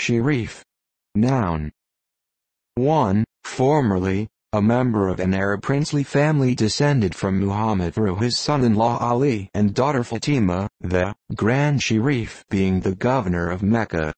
Shereef. Noun. 1. Formerly, a member of an Arab princely family descended from Muhammad through his son-in-law Ali and daughter Fatima, the Grand Sharif being the governor of Mecca.